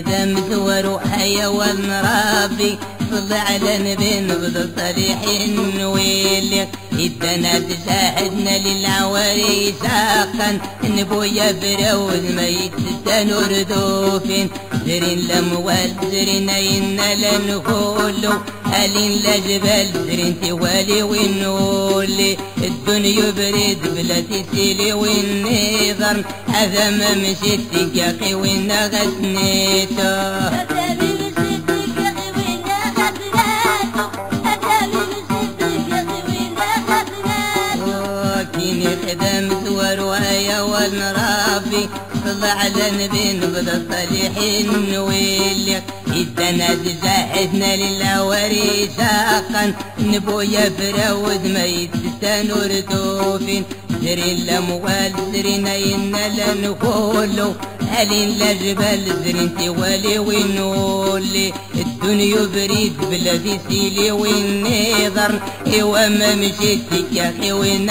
كيني خدمت وروح يا ربي صل على نبي نبض صالحين ويلي إدنا تشاهدنا للعواري ساقا. نبويا براوز ما يتستنور دوفين زرين الأموال زرين أين لنقولو ألين لجبال زرين توالي ونولي. الدنيا بريد بلا تسيلي والنظر هذا ما مشيت تقاقي وين غسنيتو والرابي صل على نبي نبض الصالحين ويلي إدنا تزاحدنا للأوري ساقا نبويا فراود ما يتستنور توفين. سري الأموال سرينا إنا لنقولو هلين لجبال زرين توالي ونولي الدنيا بريد بلادي سيلي والنظر إيوا ما مشيت يا أخي وين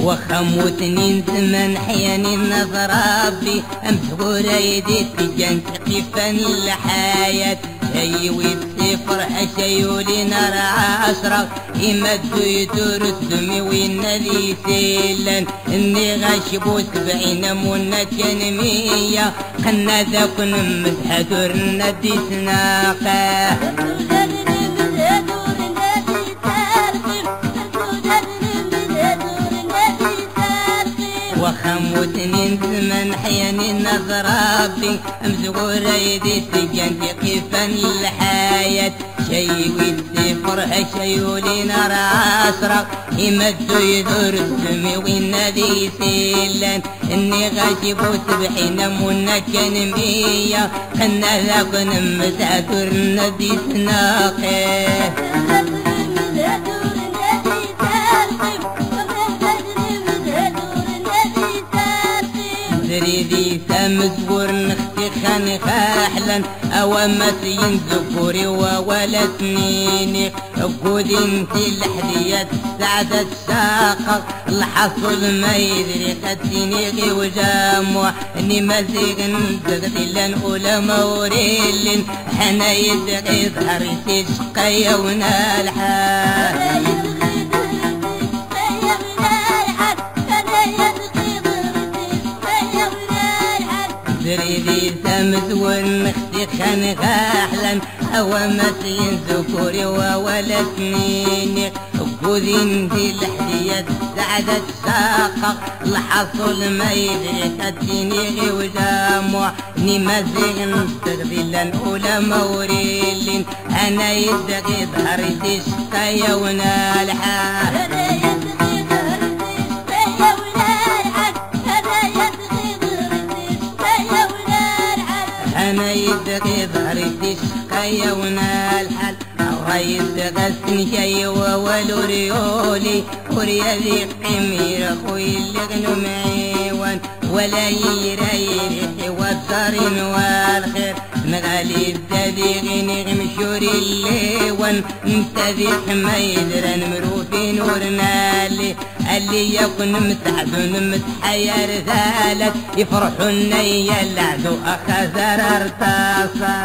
وخموتني ثمن حياني النظر ربي امسكور ايدي تجان كيفا الحياة ايوي بصفر حشيولي نار عشرة يمدو يدور الدمي وين ذي سيلن إني غاشبو سبعين منا كان مية خنا ذاك دورنا دي سناقه ثمن حياني امزغور ايدي سجن كيفا الحياة. شي والسفر هشيولي نار اسرق يمدو يدور السمي والنادي سيلان. إني غاشب وسبحين منا كان مية خنا ذاك نمسع دور النادي سناقة. دريدي سمزور نختي خاني خاحلا أو مسين ذكوري وولا سنيني قود انتي الحدية سعدة الساقة. الحصل ما يدري قديني غي وجامع. إني مزيق نزغدي أولى موريل حنا يدغي ظهري تشقيا ونالحا دريدي تمت والمختي خان خاحلا أو مسين ذكوري وولا سنيني وذين في الحدية سعدة الساقة الحصل ما يدري خديني غي وجامع ني مزيغ نستغذي الاولى موريلين أنا يدغي ظهري تشقيا ونالحا. يدغي ظهري تشقيا ونالحل الرئيس غسن شي وولو ريولي وريالي قمير أخوي اللي معيوان ولا يريري والدارين والخير نغالي الدادي غيني غمشوري الليوان انت ذي حميدر مروفين ورنالي اللي يكون متعب متحير ثالث يفرحوا النية العدو أخذر ارتصا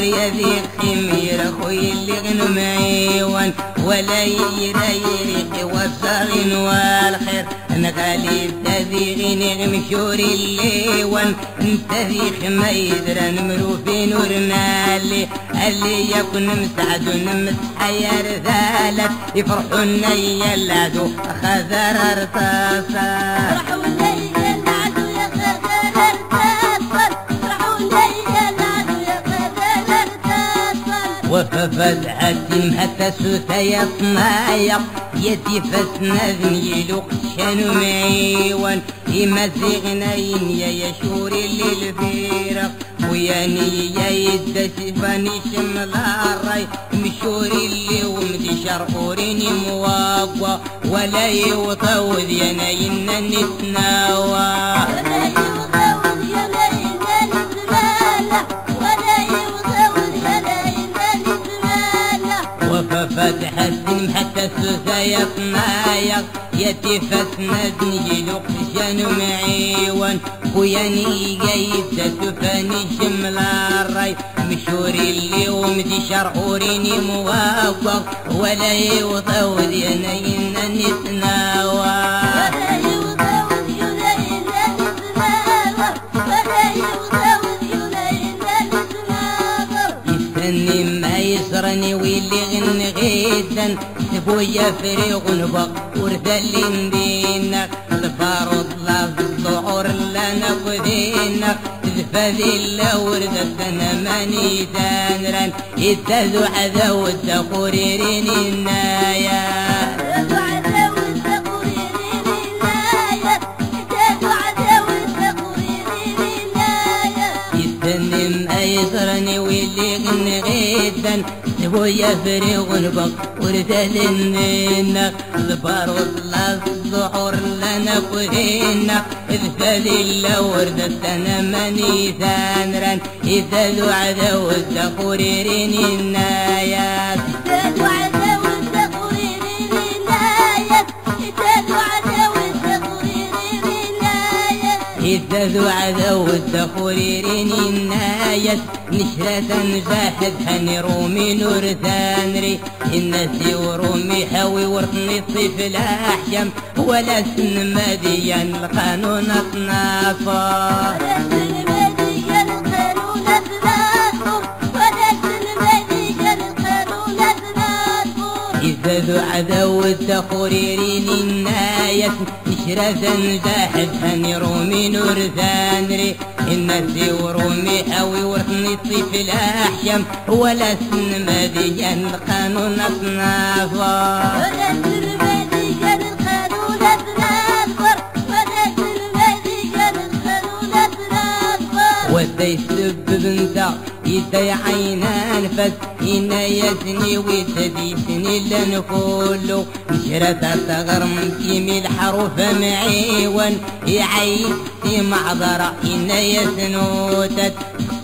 ريولي وريا ذي خمير أخوي اللي غنو معيوان. ولا يريري والصغين والخير أنا غالي التذي غيني غمشوري الليوان. انت ذي خميدر مروفين ورنالي اللي يكون مسعد ومتحير ثالث يفرحوا النية العدو خذر ارتصا ارتصر وففزعت مهتا سوتا يصنايا يدي فسنا ذنيلو شانو معيوان يمزغنا يا يشوري للفيرق وياني يا يدسفاني شمل الراي مشوري اللي ومدي شرقوريني مواقوى ولا يوطوذ يانا ينا نتناوى السلم حتى الثلثة يطنايق يتفسنا نجلق جانو معيون. خوياني جايد تسفاني شمل الراي مشوري اللي ومدي شرقوريني موافق ولا يوطود ينينا نتناوى غيدا سبويا فريق ورثل دينا الفارض لا الظهور لا نقدينا تذفذي إلا ورد السنة ماني تانران يتذو عذو التقريرين النايا يستنم فريق نبق ورثل دينا الفارض لا الظهور لا نقدينا تذفذي الا ورد السنة ماني تانران يتذو عذو التقريرين النايا يتذو عذو التقريرين الناية نشرة زاحد حني رومي نور ثانري. الناس ورومي حاوي ورطني الصيف الأحشم ولا سن ماديا القانون اطنافا يزداد عدو التقريرين الناية نشرة زاحد هني رومي نور ثانري. الناس ورومي حاوي ورثني الطيف الأحشم ولا سن ماديا القانون اطنافا ودا يسبب انت يدي عينان فس إنا يسني ويتديسني لنقولو نشرة تغر من كيمي الحروف معيون. يعيد في معذرة إنا يسنوتت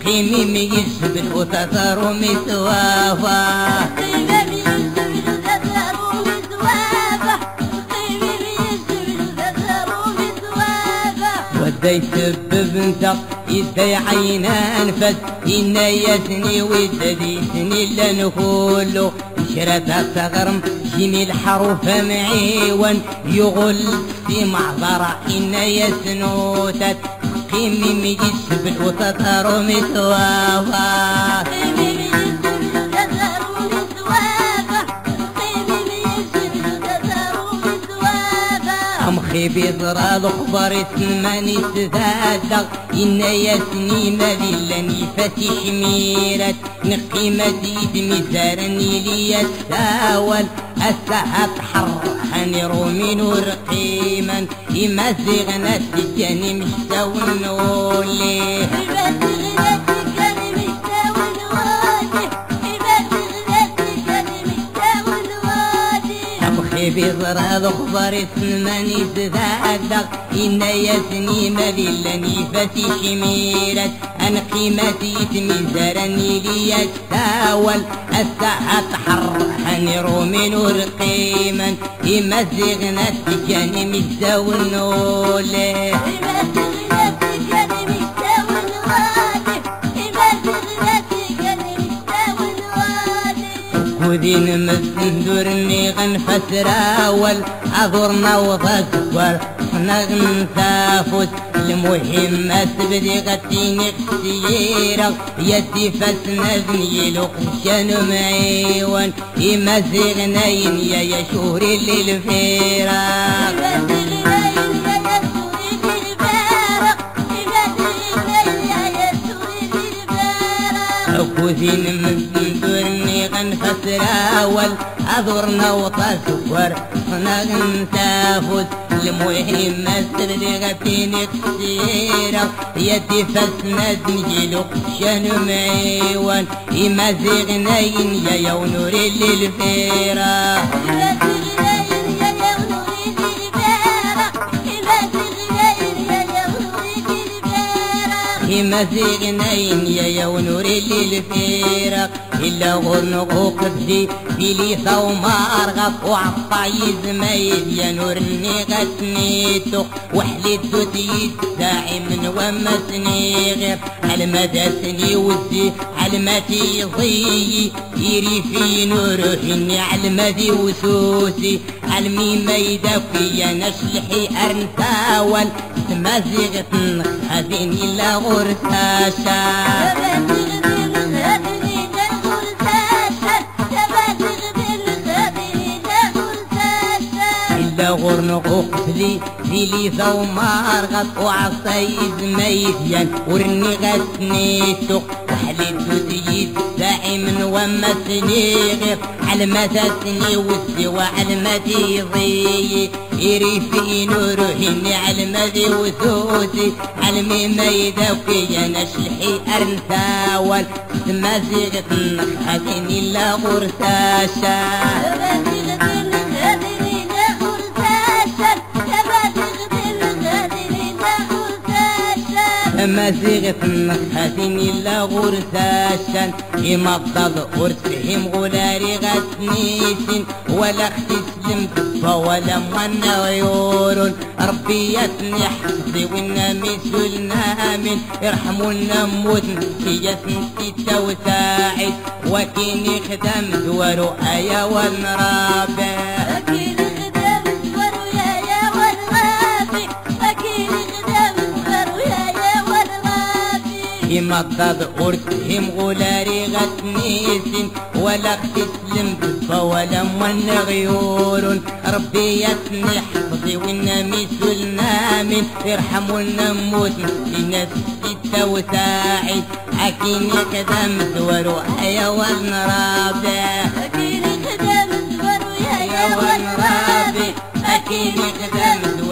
قيمي ميسبل وتثر مثوافا ودا يسبب انت يدي عينان فس إنا يسني ويتديسني لنقولو نشرة تغرم جميل الحروف معيون يغل في معذرة إنا يسنوتت قيمي ميسبل وتثر مثوافا أمخي بضرا الخبر ثماني تذادق إن يسني مذلني فتش ميرت. نقي مزيد مزارني لي الساول السهب حرحني رومي نور قيما إما زغنا السجن مش نولي أمخي بضرا الخبر ثماني تذادق إن يسني مذلني فتش ميرت أن قيمتي تمزرني لي الساول الساعة تحرحني رومي نور قيما. يمزغنا السجن مزاول نولي ودين مزندورني غنفس راول عذرنا وتكبر نغن تافوت المهم تبدي غتيني خسيرة يدي فسنا ذني لقشان معيون إما زغنين يا يا للفراق أكوثين من دورني غنفس راول أذرنا وتصور خصنا نتافوت المهم غتيني كثيرة يدي فسند نجيلو شانو معيوان إما زيغناين يا ونوري للفيرة إما زيغناين يا يا ونوري للفيرة إلا غرنق قدي في لي ثوما أرغب وعطايز ميد يا نورني غسنيتو وحلي الدودي داعي من ومسني غير. على مدى سني وزي على ما تيضي. يري في نور إني على مدي وسوسي. على مي ما يدفي نشلحي أرنتاول. تمازيغة هذين إلا غرتاشا غرنق قفلي في لي ثوما أرغب وعصايز ميتيان ورني غسنيتو وحلي الدوديد وما سنيغر على تسني والسوى على ما تيضي يري في نور هني على ذي وثوثي. على مي ما يدوكي أنا شلحي ارنثاول ما زيغت نخاتني الا غرساشا ما زيغت نخاتين إلا غرساشا إما الضض أرسهم غلاري غسنيسين ولا اختسلم فولا من غيور ربي يسني حفظي والنامي سلنا من يرحمونا موتن في جسم ستة وساعد وكيني خدمت ورؤايا والرابع الضاد أرسهم غلاري غسنيسين ولا اختسلم فولا من غيور. ربي يسني حفظي سلنا من يرحمونا موت لناس ستة وساعد حكيني خدمت ورؤايا والرابع أكيد خدمت ورؤيا يا والرابع حكيني خدمت